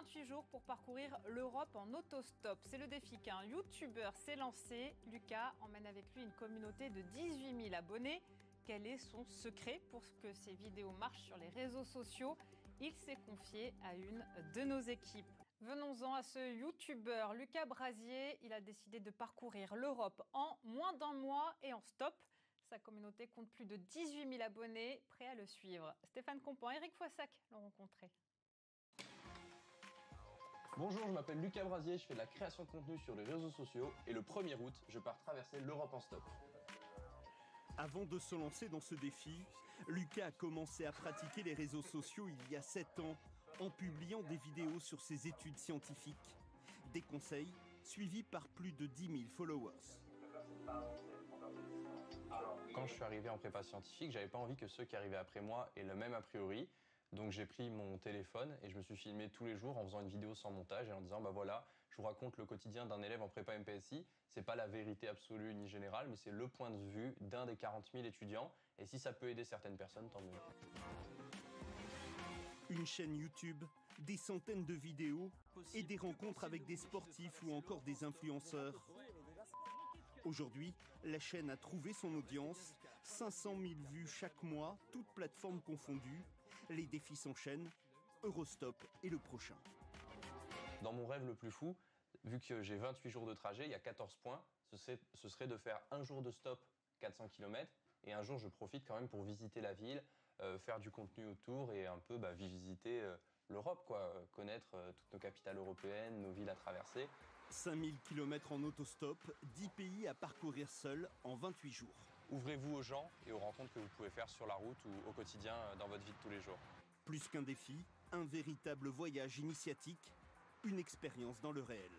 28 jours pour parcourir l'Europe en autostop. C'est le défi qu'un YouTuber s'est lancé. Lucas emmène avec lui une communauté de 18 000 abonnés. Quel est son secret pour que ses vidéos marchent sur les réseaux sociaux? Il s'est confié à une de nos équipes. Venons-en à ce YouTuber, Lucas Brasier. Il a décidé de parcourir l'Europe en moins d'un mois et en stop. Sa communauté compte plus de 18 000 abonnés, prêts à le suivre. Stéphane Compan, Eric Foissac l'ont rencontré. Bonjour, je m'appelle Lucas Brasier, je fais de la création de contenu sur les réseaux sociaux et le 1er août, je pars traverser l'Europe en stop. Avant de se lancer dans ce défi, Lucas a commencé à pratiquer les réseaux sociaux il y a 7 ans en publiant des vidéos sur ses études scientifiques, des conseils suivis par plus de 10 000 followers. Quand je suis arrivé en prépa scientifique, j'avais pas envie que ceux qui arrivaient après moi aient le même a priori. Donc j'ai pris mon téléphone et je me suis filmé tous les jours en faisant une vidéo sans montage et en disant bah voilà, je vous raconte le quotidien d'un élève en prépa MPSI. C'est pas la vérité absolue ni générale, mais c'est le point de vue d'un des 40 000 étudiants. Et si ça peut aider certaines personnes, tant mieux. Une chaîne YouTube, des centaines de vidéos et des rencontres avec des sportifs ou encore des influenceurs. Aujourd'hui, la chaîne a trouvé son audience, 500 000 vues chaque mois, toutes plateformes confondues. Les défis s'enchaînent, Eurostop est le prochain. Dans mon rêve le plus fou, vu que j'ai 28 jours de trajet, il y a 14 points, ce serait, de faire un jour de stop, 400 km, et un jour je profite quand même pour visiter la ville, euh, faire du contenu autour et un peu bah, visiter euh, l'Europe, quoi, connaître euh, toutes nos capitales européennes, nos villes à traverser. 5000 km en autostop, 10 pays à parcourir seul en 28 jours. Ouvrez-vous aux gens et aux rencontres que vous pouvez faire sur la route ou au quotidien dans votre vie de tous les jours. Plus qu'un défi, un véritable voyage initiatique, une expérience dans le réel.